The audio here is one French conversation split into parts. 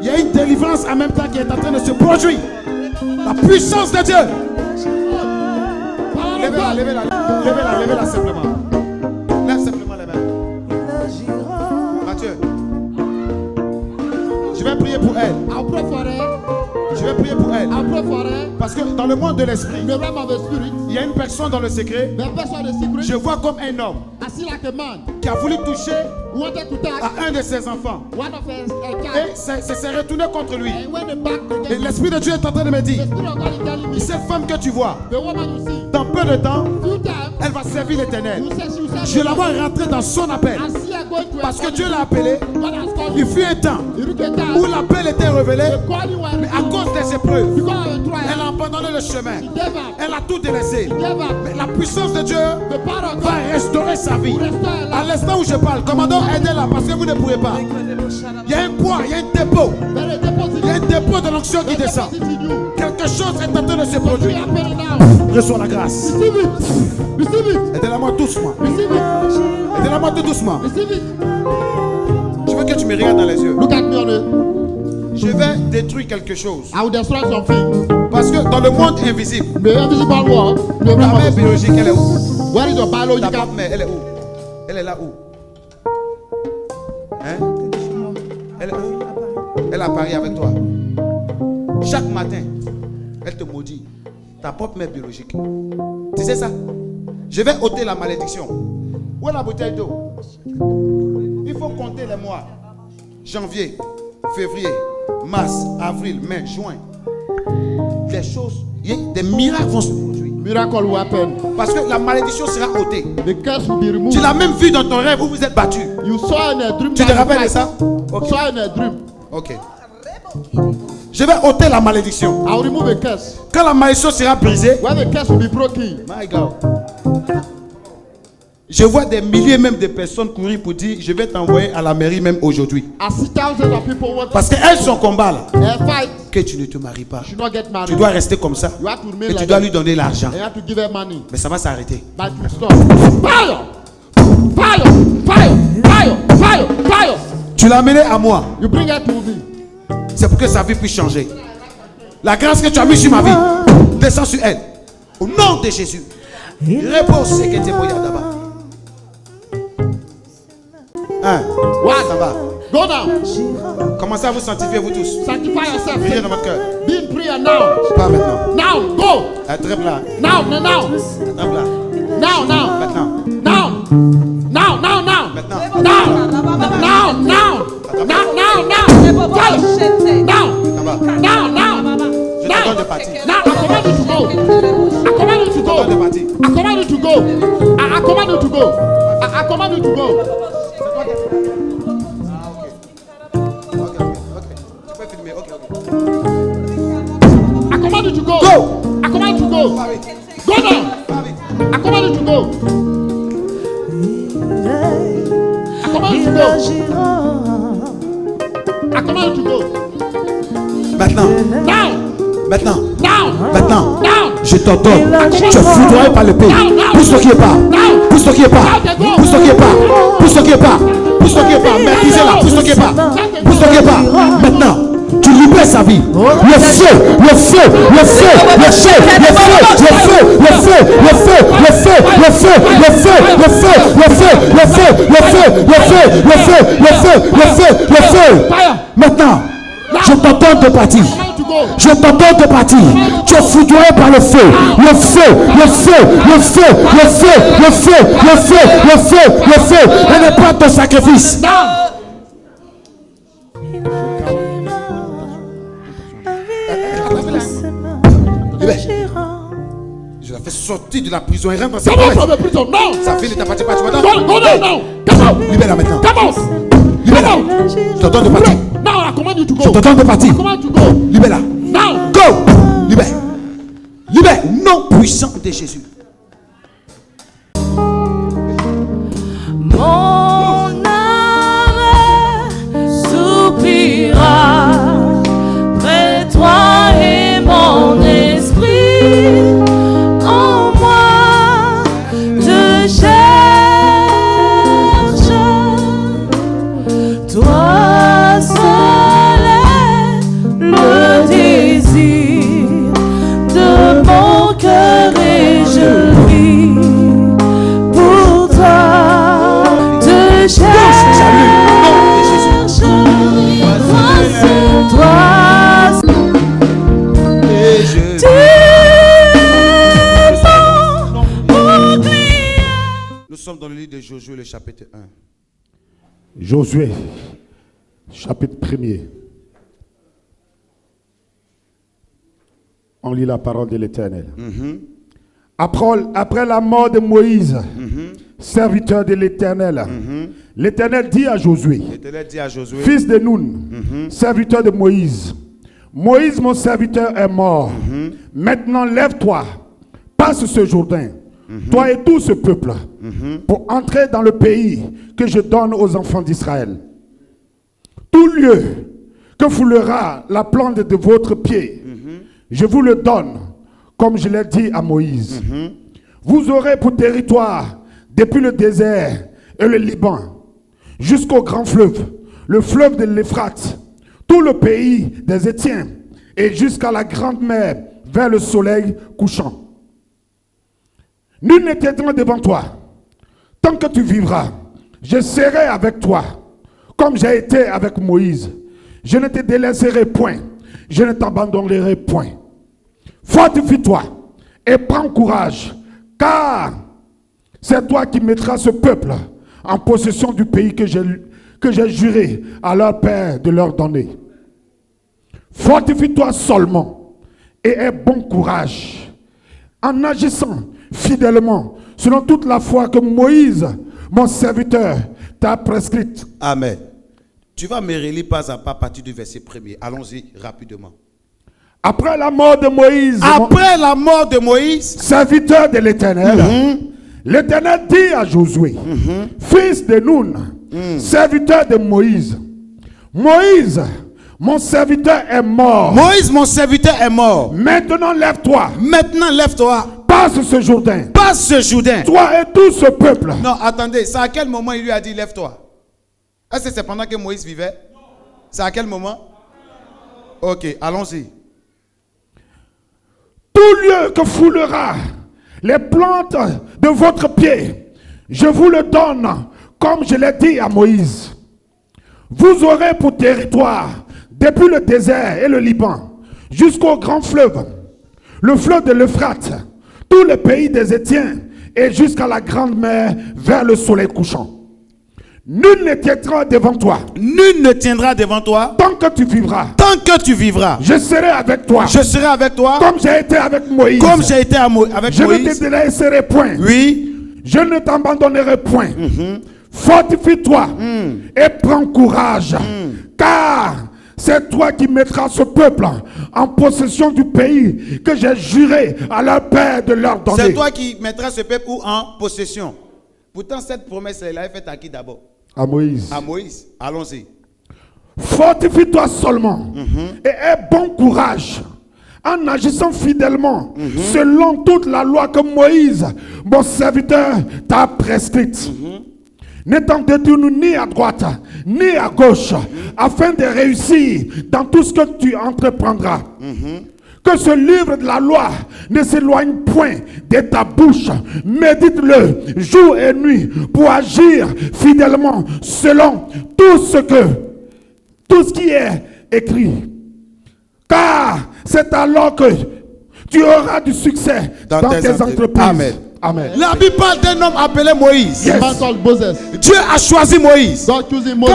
Il y a une délivrance en même temps qui est en train de se produire. La puissance de Dieu. Levez-la, levez-la, levez-la, levez-la simplement. vais prier pour elle. Je vais prier pour elle. Parce que dans le monde de l'esprit, il y a une personne dans le secret. Je vois comme un homme qui a voulu toucher à un de ses enfants. Et s'est retourné contre lui. Et l'Esprit de Dieu est en train de me dire cette femme que tu vois, dans peu de temps, elle va servir l'éternel. Je la vois rentrer dans son appel. Parce que Dieu l'a appelé. Il fut un temps où l'appel était révélé. Mais à cause des épreuves, elle a abandonné le chemin. Elle a tout délaissé. Mais la puissance de Dieu va restaurer sa vie. À l'instant où je parle, commandant, aidez-la parce que vous ne pourrez pas. Il y a un poids, il y a un dépôt. Dépôt de l'onction qui descend. Quelque chose est en train de se produire. Reçois la grâce. Aidez-la-moi doucement. Aidez-la-moi tout doucement. Je veux que tu me regardes dans les yeux? Je vais détruire quelque chose. Parce que dans le monde invisible. The ta mère biologique, elle est où? Ta propre mère, elle est où? Elle est là où? Hein? Elle est où? Elle avec toi. Chaque matin, elle te maudit. Ta propre mère biologique. Tu sais ça? Je vais ôter la malédiction. Où est la bouteille d'eau? Il faut compter les mois. Janvier, février, mars, avril, mai, juin. Des choses, des miracles vont se produire. miracle will happen. Parce que la malédiction sera ôtée. The curse will be removed. Tu l'as même vu dans ton rêve où vous êtes battu. You saw in a dream. Tu te rappelles de ça? Ok. Saw in a dream. Ok. Je vais ôter la malédiction. I will remove a curse. Quand la malédiction sera brisée, When the curse will be broken, my God. Je vois des milliers même de personnes courir pour dire je vais t'envoyer à la mairie même aujourd'hui. I see thousands of people want Parce qu'elles sont combat là. fight. Que tu ne te maries pas. Should not get married. Tu dois rester comme ça. You have to remain Et tu dois that. lui donner l'argent. And you have to give her money. Mais ça va s'arrêter. But you stop. Fire! Fire! Fire! Fire! Fire! Fire! Tu l'as amené à moi. You bring her to me. C'est pour que sa vie puisse changer. La grâce que tu as mise sur ma vie, descend sur elle. Au nom de Jésus. Repose ce que tu. Un. What? Ça va. Go now. Commencez à vous sanctifier, vous tous. Sanctify yourself. Priez dans votre cœur. Be in prayer now. Pas maintenant. Now. Go. Là. Now. Now. Là. Now. Now. Maintenant. down, down, down, down, down. Now I command you to go. I command you to go. I command you to go. I command you to go. I command you to go. Je t'ordonne. Tu es foudroyé par pays. Pousse-toi qui est pas. Pousse-toi qui est pas. Pousse-toi qui est pas. Pousse-toi qui est pas. Pousse-toi qui est pas. Maîtrisez-la. Pousse-toi qui est pas. Pousse-toi qui est pas. Maintenant. Tu libères sa vie. Le feu, le feu, le feu, le feu, le feu, le feu, le feu, le feu, le feu, le feu, le feu, le feu, le feu, le feu, le feu, le feu, le feu, le feu, le feu, le feu. Maintenant, je t'entends de partir. Je t'entends de partir. Tu es foudroyé par le feu. Le feu, le feu, le feu, le feu, le feu, le feu, le feu, le feu. Elle n'est pas ton sacrifice. Je la fais sortir de la prison et rentre dans sa prison now. Sa ne t'appartient pas, tu vois. Now, now. Come out. Libère-la maintenant. Libère-la. Je t'entends de partir. Now I command you to Je t'entends de partir libère là. Now. Go. Libère. Libère. Nom puissant de Jésus. Chapitre 1. Josué, chapitre 1er. On lit la parole de l'Éternel. Après, après la mort de Moïse, serviteur de l'Éternel, l'Éternel dit à Josué, L'Éternel dit à Josué, fils de Nun, serviteur de Moïse, Moïse, mon serviteur, est mort. Maintenant, lève-toi, passe ce Jourdain, toi et tout ce peuple, pour entrer dans le pays que je donne aux enfants d'Israël. Tout lieu que foulera la plante de votre pied, je vous le donne, comme je l'ai dit à Moïse. Vous aurez pour territoire, depuis le désert et le Liban, jusqu'au grand fleuve, le fleuve de l'Euphrate, tout le pays des Étiens, et jusqu'à la grande mer, vers le soleil couchant. Nul ne t'aidera devant toi. Tant que tu vivras, je serai avec toi, comme j'ai été avec Moïse. Je ne te délaisserai point, je ne t'abandonnerai point. Fortifie-toi et prends courage, car c'est toi qui mettras ce peuple en possession du pays que j'ai juré à leur père de leur donner. Fortifie-toi seulement et aie bon courage en agissant fidèlement selon toute la foi que Moïse, mon serviteur, t'a prescrite. Amen. Tu vas me relire pas à pas à partir du verset premier. Allons-y rapidement. Après la mort de Moïse, mon Après la mort de Moïse, serviteur de l'Éternel, l'Éternel dit à Josué, fils de Nun, serviteur de Moïse, Moïse, mon serviteur est mort. Moïse, mon serviteur, est mort. Maintenant lève-toi, Maintenant, lève-toi. Passe ce Jourdain, Passe ce Jourdain. toi et tout ce peuple. Non, attendez, c'est à quel moment il lui a dit lève-toi? Est-ce que c'est pendant que Moïse vivait? C'est à quel moment? Ok, allons-y. Tout lieu que foulera les plantes de votre pied, je vous le donne, comme je l'ai dit à Moïse. Vous aurez pour territoire, depuis le désert et le Liban, jusqu'au grand fleuve, le fleuve de l'Euphrate, tout le pays des Étiens, et jusqu'à la grande mer vers le soleil couchant. Nul ne tiendra devant toi. Nul ne tiendra devant toi Tant que tu vivras, tant que tu vivras. je serai avec toi. Je serai avec toi Comme j'ai été avec Moïse. comme j'ai été à Mo- avec je ne te Moïse. délaisserai point. Oui, Je ne t'abandonnerai point. Fortifie-toi et prends courage. Car c'est toi qui mettras ce peuple en possession du pays que j'ai juré à leur père de leur donner. c'est toi qui mettras ce peuple en possession. Pourtant, cette promesse, elle a faite à qui d'abord? À Moïse. À Moïse. Allons-y. Fortifie-toi seulement et aie bon courage en agissant fidèlement selon toute la loi que Moïse, mon serviteur, t'a prescrite. Ne t'en détourne ni à droite ni à gauche afin de réussir dans tout ce que tu entreprendras. Que ce livre de la loi ne s'éloigne point de ta bouche. Médite-le jour et nuit pour agir fidèlement selon tout ce que tout ce qui est écrit. Car c'est alors que tu auras du succès Dans dans, tes tes, entre- entreprises. Amen. Amen. La Bible parle d'un homme appelé Moïse. Yes. Dieu a choisi Moïse. Quand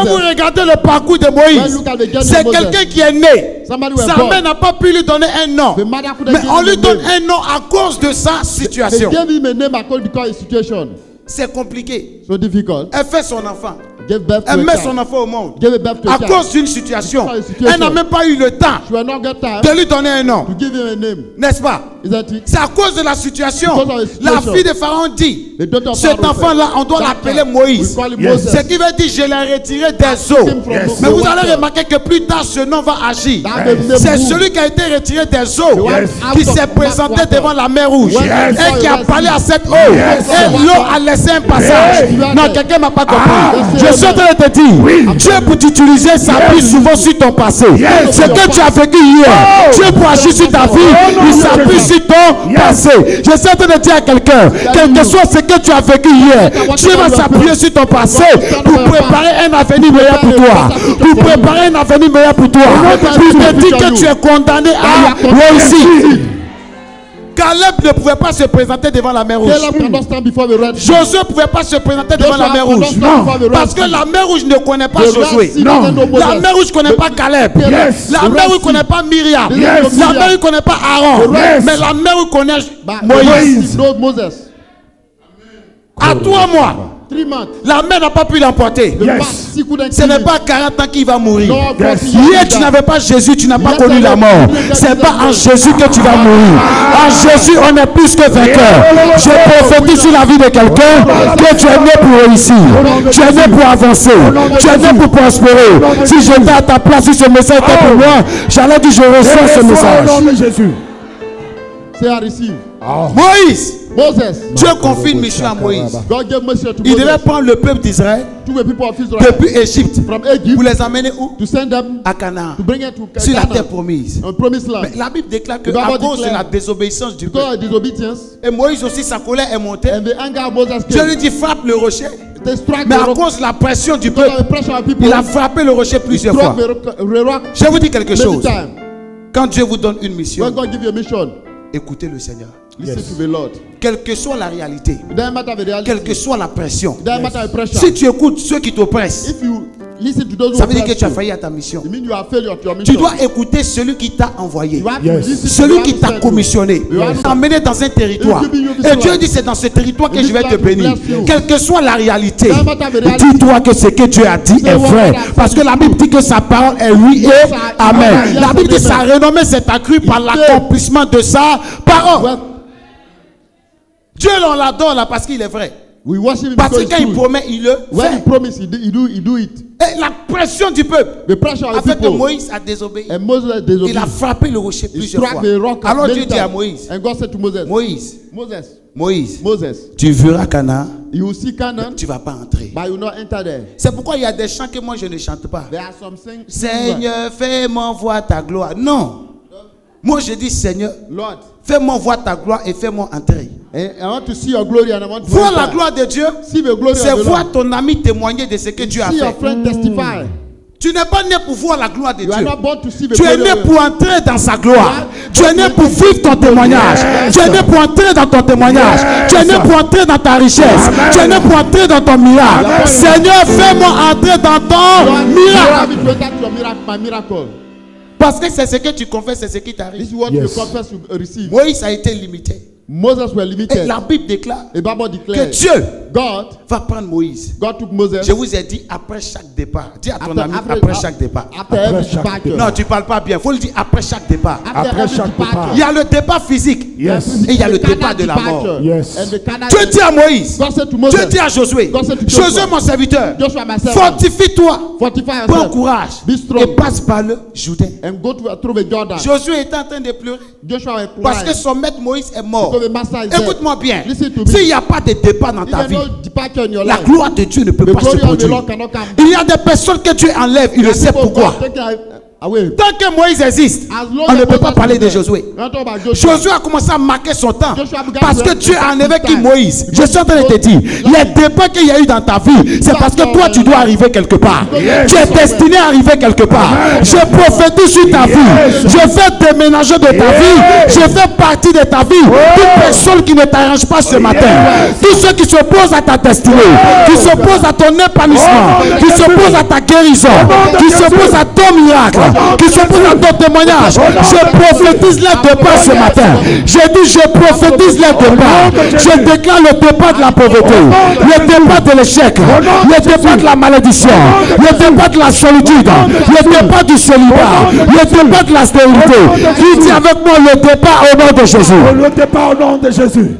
vous regardez le parcours de Moïse, c'est quelqu'un qui est né. Sa mère n'a pas pu lui donner un nom. Mais on lui donne un nom à cause de sa situation. C'est compliqué. so difficult. Elle fait son enfant. Elle met son enfant au monde. À cause d'une situation. Elle n'a même pas eu le temps de lui donner un nom. N'est-ce pas? C'est à cause de la situation. La fille de Pharaon dit Cet enfant-là, on doit l'appeler Moïse. Ce qui veut dire je l'ai retiré des eaux. Mais vous allez remarquer que plus tard ce nom va agir. C'est celui qui a été retiré des eaux qui s'est présenté devant la mer rouge et qui a parlé à cette eau. Et l'eau a laissé un passage. Non, quelqu'un m'a pas compris. Ah. Je suis en train de te dire, Dieu pour t'utiliser s'appuie souvent sur ton passé. Yes. Ce que tu as vécu hier, Oh. Dieu pour agir sur ta vie, Oh, il s'appuie sur ton Yes. passé. Je suis en train de dire à quelqu'un, quel que soit ce que tu as vécu hier, Dieu va s'appuyer sur ton passé pour préparer un avenir meilleur pour toi. Pour préparer un avenir meilleur pour toi. Pour te dire que tu es condamné à réussir. Caleb ne pouvait pas se présenter devant la mer rouge. Josué ne pouvait pas se présenter devant la mer rouge. Non. Parce que la mer rouge ne connaît pas Josué. Non. La mer rouge ne connaît pas Caleb. Yes. La mer rouge ne connaît pas Myriam. Yes. La mer rouge ne connaît pas Aaron. Yes. Mais la mer rouge connaît Moïse. Moïse. À toi, moi, Three months. la mer n'a pas pu l'emporter. Yes. Ce n'est pas 40 ans qu'il va mourir. Yes. Hier, tu n'avais pas Jésus, tu n'as pas Yes, connu la mort. C'est pas en Jésus que tu vas mourir. En Jésus, on est plus que vainqueur. Je prophétise sur la vie de quelqu'un que tu es né pour réussir. Tu es né pour avancer. Tu es né pour prospérer. Si j'étais à ta place, si ce message était pour moi, j'allais dire je reçois ce message. nom de Receive. Moïse, Moses. Dieu confie une mission à Moïse. God gave mercy to Il devait prendre le peuple d'Israël depuis Égypte pour les amener où? To send them. À Canaan, To bring it to sur la terre promise. Mais la Bible déclare que à cause de la désobéissance du peuple, et Moïse aussi, sa colère est montée. And the anger of Moses Dieu lui dit frappe le rocher. Mais à cause de la pression du peuple, il a frappé le rocher plusieurs fois. Je vous dis quelque chose. Quand Dieu vous donne une mission, écoutez le Seigneur. Listen to the Lord. Quelle que soit la réalité, quelle que soit la pression, si tu écoutes ceux qui t'oppressent, ça veut dire que tu as failli à ta mission. Tu dois écouter celui qui t'a envoyé. Yes. Celui qui t'a commissionné, emmené dans un territoire. Et Dieu dit c'est dans ce territoire que je vais te bénir. Quelle que soit la réalité, dis-toi que ce que Dieu a dit est vrai. Parce que la Bible dit que sa parole est oui et amen. La Bible dit amen. sa renommée s'est accrue par l'accomplissement de sa parole. Dieu l'on l'adore là parce qu'il est vrai. we worship him Parce que quand il promet, il le When he fait. promise, he do, he do, he do it. Et la pression du peuple The pressure a fait que. Moïse a désobéi. Il a frappé le rocher He plusieurs fois. Alors Dieu dit à. Moïse, And God said to Moses, Moïse, Moses, Moïse, Moses, tu verras Canaan, you will see Canaan, tu vas pas entrer. but you not enter there. C'est pourquoi il y a des chants que moi je ne chante pas. There are some. Seigneur, fais-moi voir ta gloire. Non. Moi je dis Seigneur, Lord, fais-moi voir ta gloire et fais-moi entrer. eh, I want to see your glory and I want to Voir la gloire de Dieu, c'est voir ton ami témoigner de ce que Dieu a fait. testify. Tu n'es pas né pour voir la gloire de You Dieu. Tu es né pour entrer dans sa gloire. Tu es né pour vivre ton témoignage. Tu es né pour entrer dans ton témoignage. Tu es né pour entrer dans ta richesse. Tu es né pour entrer dans ton miracle. Seigneur, fais-moi entrer dans ton miracle. Parce que c'est ce que tu confesses, c'est ce qui This t'arrive. is what Yes. you confess you receive. Moïse a été limité. Moses were Et limited. la Bible déclare The Bible que declares Dieu God, va prendre Moïse. God took Moses. Je vous ai dit après chaque départ. Dis à ton After- ami après chaque départ. Après chaque departure. Non, tu parles pas bien. Il faut le dire après chaque départ. Après chaque départ. Il y a le départ physique. Yes. Et il y a le départ de la mort. Yes. Dieu dit à Moïse, Dieu dit à Josué, Josué mon serviteur, fortifie-toi, prends courage et passe par le Jourdain. and go to, through the Jordan. Josué était en train de pleurer parce que son maître Moïse est mort. Écoute-moi bien, s'il n'y a pas de départ dans ta vie, la gloire de Dieu ne peut pas se produire. Il y a des personnes que Dieu enlève, il le sait pourquoi. Away. Tant que Moïse existe, on ne peut pas parler de. Josué. Josué a commencé à marquer son temps parce que Dieu a enlevé qui. Moïse. Je suis en train de te dire, les débats qu'il y a eu dans ta vie, c'est parce que toi tu dois arriver quelque part. Tu es destiné à arriver quelque part. Je prophétise sur ta vie. Je fais déménager de ta vie. Je fais partie de ta vie. Toute personne qui ne t'arrange pas ce matin, tous ceux qui s'opposent à ta destinée, qui s'opposent à ton épanouissement, qui s'opposent à ta guérison, qui s'opposent à ton miracle, qui s'opposent à ton témoignage, je prophétise les départ ce matin. J'ai dit, je prophétise les départ. Je déclare le départ de la pauvreté, le départ de l'échec, le départ de la malédiction, le départ de la solitude, le départ du célibat, le départ de la stérilité. Qui dit avec moi le départ au nom de Jésus. Le départ au nom de Jésus.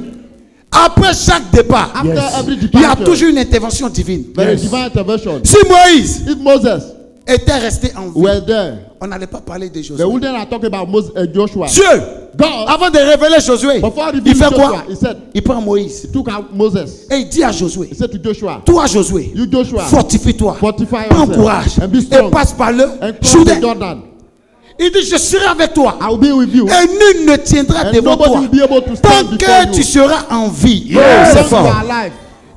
Après chaque départ, Yes. il y a toujours une intervention divine. Yes. Si Moïse Était resté en vie, were there, on n'allait pas parler de they Josué. wouldn't have talked about Moses, uh, Joshua. Dieu, God, avant de révéler Josué, before il fait quoi? Joshua, he said, Il prend Moïse took out Moses. et il dit à Josué, He said to Joshua, toi Josué, fortifie-toi, fortify prends courage and be et passe par le Jourdain. Il dit, je serai avec toi I will be with you. et nul ne tiendra And devant nobody toi will be able to tant stand que tu you. seras en vie. As C'est long as you fort. are alive.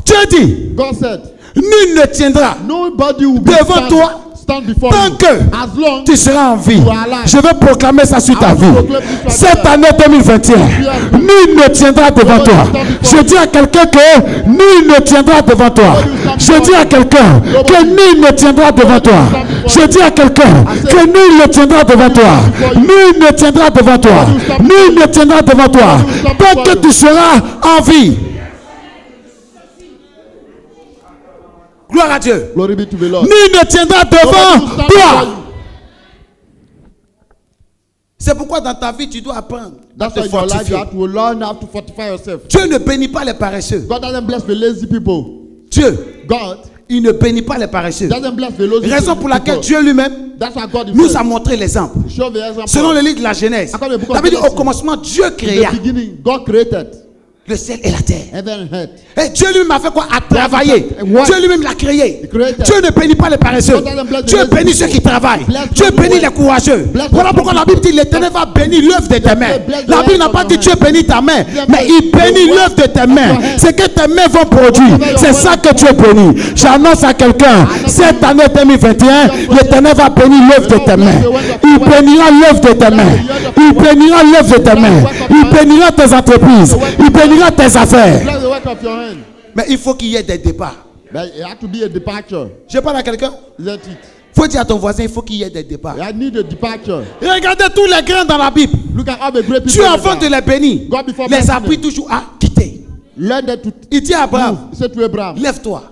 Dieu dit, God said, nul ne tiendra Nobody will be devant toi Tant que tu seras en vie, je vais proclamer ça sur ta vie. Cette année 2021, nul ne tiendra devant toi. Je dis à quelqu'un que nul ne tiendra devant toi. Je dis à quelqu'un que nul ne tiendra devant toi. Je dis à quelqu'un que nul ne tiendra devant toi. Nul ne tiendra devant toi. Nul ne tiendra devant toi. Tant que tu seras en vie. Gloire à Dieu. Glory be to the Lord. Nul ne tiendra devant toi. C'est pourquoi dans ta vie, tu dois apprendre à te life you fortifier. have to learn how to fortify yourself. Dieu ne bénit pas les paresseux. God doesn't bless the lazy people. Dieu, God il ne bénit pas les paresseux. doesn't bless the lazy Raison pour laquelle people. Dieu lui-même nous a montré l'exemple. Selon le livre de la Genèse, of Bible dit au commencement, Dieu créa God created le ciel et la terre. Et Dieu lui-même a fait quoi? À travailler. Dieu lui-même l'a créé. Dieu ne bénit pas les paresseux. Dieu bénit ceux qui travaillent. Dieu bénit les courageux. Voilà pourquoi la. Bible dit l'éternel va bénir l'œuvre de tes mains. La Bible n'a pas dit Dieu bénit ta main, mais il bénit l'œuvre de tes mains. C'est que tes mains vont produire. C'est ça que Dieu bénit. J'annonce à quelqu'un, cette année 2021, l'éternel va bénir l'œuvre de tes mains. Il bénira l'œuvre de tes mains. Il bénira l'œuvre de tes mains. Il bénira tes entreprises. Il bénira tes affaires. Mais il faut qu'il y ait des départs. Je parle à quelqu'un. it? faut dire à ton voisin, il faut qu'il y ait des départs. Regardez tous les grands dans la Bible. The avant de les bénir, les blessing a pris them. toujours à quitter. Il dit à Abraham, lève-toi,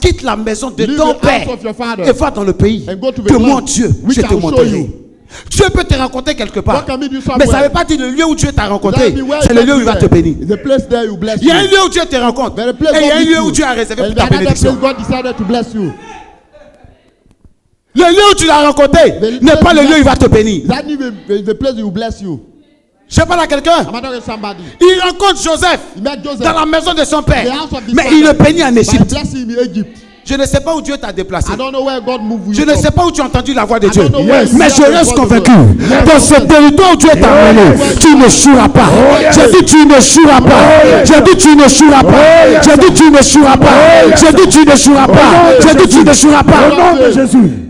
quitte la maison de ton père et va dans le pays que moi, Dieu, je te montrerai. Dieu peut te rencontrer quelque part. Mais ça ne veut pas dire le lieu où Dieu t'a rencontré. C'est le lieu où il va te bénir. Il y a un lieu où Dieu te rencontre. Et il y a un lieu où Dieu a réservé pour ta bénédiction. Le lieu où tu l'as rencontré n'est pas le lieu où il va te bénir. Je parle à quelqu'un. Il rencontre Joseph dans la maison de son père. Mais il le bénit en Égypte. Je ne sais pas où Dieu t'a déplacé. I don't know where God moved you Je ne sais pas où tu as entendu la voix de Dieu. Mais je reste convaincu. Dans ce territoire où Dieu t'a amené, tu ne choueras pas. J'ai dit tu ne choueras pas. J'ai dit tu ne choueras pas. J'ai dit tu ne choueras pas. J'ai dit tu ne choueras pas. J'ai dit tu ne choueras Au nom pas. de Jésus.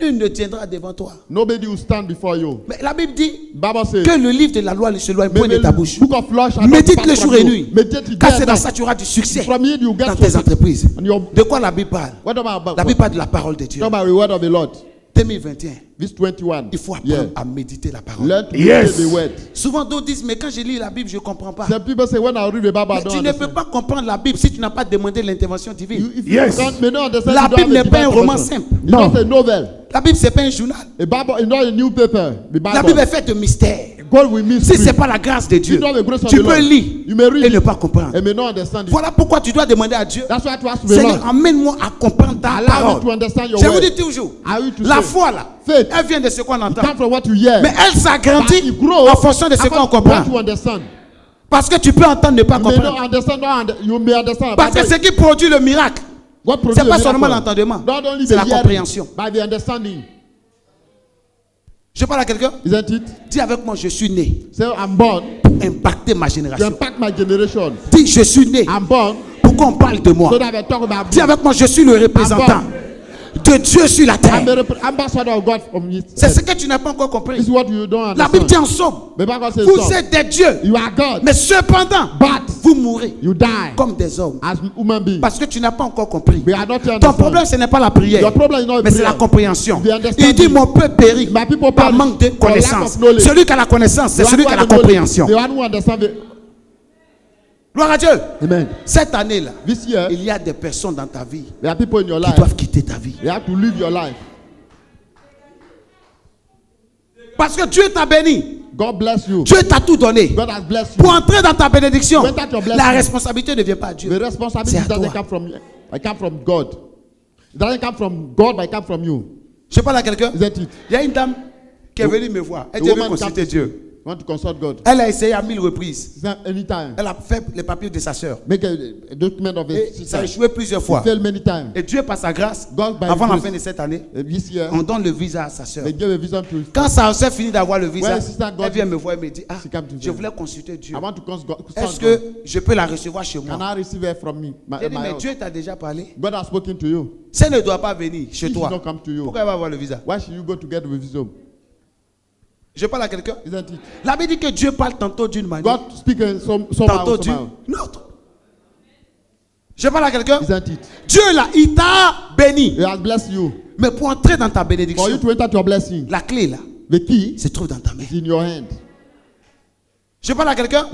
Nul ne tiendra devant toi. Nobody will stand before you. Mais la Bible dit says, que le livre de la loi ne se loin point de "May ta bouche. book of law shall not Médite depart le from jour et you." nuit. Car c'est dans ça que tu auras du succès From it you get dans tes entreprises. De quoi la Bible parle? What about La Bible parle de la parole de Dieu. Talk about the word of the Lord. 2021. This 21. Il faut apprendre Yeah. à méditer la parole. Learn to Yes. meditate the word. Souvent d'autres disent, mais quand je lis la Bible, je ne comprends pas. Some people say when I read the Bible, I Mais don't tu ne peux understand. pas comprendre la Bible si tu n'as pas demandé l'intervention divine. You- Yes. understand, La Bible n'est pas un roman simple. Novel. La Bible, ce n'est pas un journal. Bible is not a newspaper. The La Bible est faite de mystères. God will meet Si ce n'est pas la grâce de Dieu, tu peux lire et ne pas comprendre. Voilà pourquoi tu dois demander à Dieu, Seigneur, Lord. amène-moi à comprendre ta parole. Je vous dis toujours, la foi là, faith elle vient de ce qu'on entend. come from what you hear. Mais elle s'agrandit en fonction de ce qu'on comprend. Parce que tu peux entendre ne pas comprendre. Parce que ce qui produit le miracle, produce c'est pas seulement l'entendement, c'est la compréhension. By the understanding. je parle à quelqu'un, dis avec moi, je suis né. Say, I'm born. Pour impacter ma to génération. impact my generation. Dis, je suis né. I'm born. Pour qu'on parle de moi? so that I talk about Dis avec moi, je suis le représentant de Dieu sur la terre. C'est ce que tu n'as pas encore compris. La Bible dit en somme, vous êtes des dieux, You are God, mais cependant, vous mourrez comme des hommes. Parce que tu n'as pas encore compris. Ton problème, ce n'est pas la prière, mais c'est la compréhension. Il dit, mon peuple périt par manque de connaissance. Celui qui a la connaissance, c'est celui qui a la compréhension. The one who understand the, Gloire à Dieu. Amen. Cette année-là, il y a des personnes dans ta vie there are people in your qui life. doivent quitter ta vie. They have to live your life. Parce que Dieu t'a béni. God bless you. Dieu t'a tout donné. God has blessed you. Pour entrer dans ta bénédiction, la responsabilité ne vient pas à Dieu. The responsibility à doesn't toi. come from it come from God. It doesn't come from God, but it comes from you. Je parle à quelqu'un. Il y a une dame qui est venue me voir. Elle dit, veut consulter Dieu. You want to consult God. Elle a essayé à mille reprises. Anytime. Elle a fait les papiers de sa sœur. Make a, a document of Et ça a échoué plusieurs fois. Fail many times. Et Dieu, par sa grâce, God, avant la fin de cette année, This year, on donne le visa à sa sœur. Quand sa sœur finit d'avoir le visa, God- elle vient me voir et me dit Ah, je voulais consulter Dieu. Est-ce que je peux la recevoir chez Can moi I receive it from me? My, J'ai dit Mais? Dieu t'a déjà parlé. God has spoken to you. Elle ne doit pas venir chez She toi, pourquoi elle va avoir le visa? Why should you go to get the visa? Je parle à quelqu'un. La Bible dit que Dieu parle tantôt d'une manière, God some, somehow, tantôt d'une autre. Je parle à quelqu'un. Dieu là, il t'a béni. He has blessed you. Mais pour entrer dans ta For you bénédiction, to enter your blessing, la clé là, the key se trouve dans ta main. in your hand. Je parle à quelqu'un.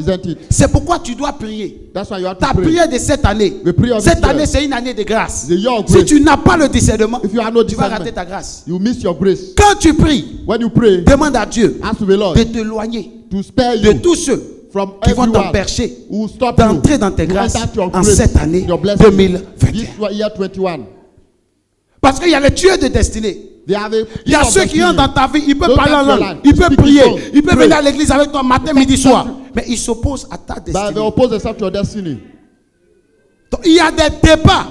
C'est pourquoi tu dois prier. That's why you have Ta pray. prière de cette année, cette année c'est une année de grâce. Si tu n'as pas le discernement, If you have no tu vas rater ta grâce. you miss your grace. Quand tu pries, When you pray, demande à Dieu Lord de t'éloigner de tous ceux from qui vont t'empêcher d'entrer dans tes grâces en cette année your blessing. 2021. This year 21. Parce qu'il y a les tueurs de destinée. Il y a ceux qui entrent dans ta vie, ils peuvent parler en langue, ils peuvent prier, ils peuvent venir à l'église avec toi matin, midi, soir. Mais ils s'opposent à ta they destinée. oppose themselves to your destiny. Donc, il y a des débats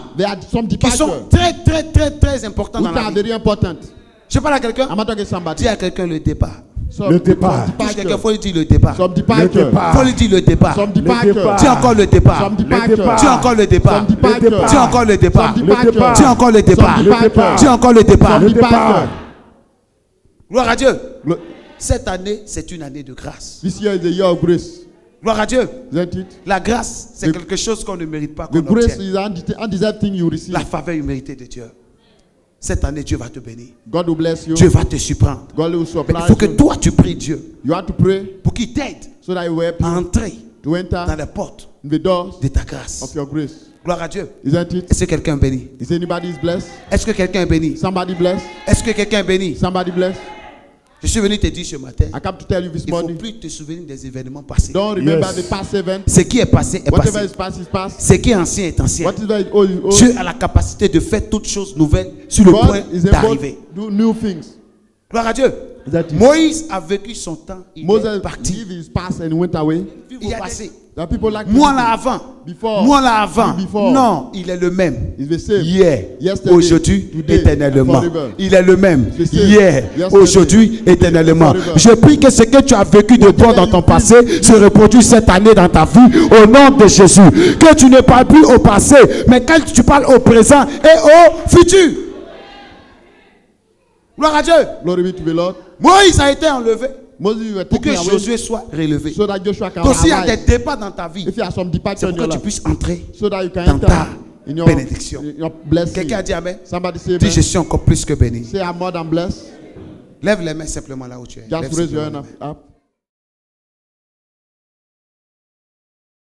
qui sont très, très, très, très importants dans la vie. important? Je parle à quelqu'un, dis à quelqu'un le départ. Le départ. faut lui dire le départ. Le départ. Il faut lui dire le départ. Encore le départ. Dis encore le départ. Dis encore le départ. Dis encore le départ. Dis encore le départ. Le départ. Gloire à Dieu. Cette année, c'est une année de grâce. This year is the year of grace. Gloire à Dieu. La grâce, c'est quelque chose qu'on ne mérite pas The qu'on grace obtienne. is an unde- undeserved thing you receive. La faveur imméritée de Dieu. Cette année, Dieu va te bénir. God will bless you. Dieu va te surprendre. God will Mais supply il faut que toi, tu pries Dieu You have to pray pour qu'il t'aide so that you help à entrer to dans enter les portes the doors de ta of grâce. your grace. Gloire à Dieu. Est-ce que quelqu'un est béni? Is anybody blessed? Est-ce que quelqu'un est béni? Somebody blessed? Est-ce que quelqu'un est béni? Somebody blessed? Je suis venu te dire ce matin, I come to tell you this il ne faut morning. plus te souvenir des événements passés. Don't remember Yes. the past event. Ce qui est passé est Whatever passé. is past is past. Ce qui est ancien est ancien. Whatever is old is old. Dieu a la capacité de faire toutes choses nouvelles sur le point God d'arriver. do new things. Gloire à Dieu. Moïse a vécu son temps. Il est Moses parti. leave his past and went away. Il y a passé. Like Moi là avant. Before. Moi là avant. Before. Non, il est le même. Hier, aujourd'hui, éternellement. Il est le même. Hier, aujourd'hui, éternellement. Je prie que ce que tu as vécu de toi dans ton passé se reproduise cette année dans ta vie au nom de Jésus. Que tu ne parles plus au passé, mais que tu parles au présent et au futur. Gloire à Dieu. Lord. Moïse a été enlevé pour que Josué soit relevé. Donc s'il y a des débats dans ta vie, c'est pour que tu puisses entrer. dans ta bénédiction. Quelqu'un a dit Amen? Dis, je suis encore plus que béni. Lève les mains simplement là où tu es. Lève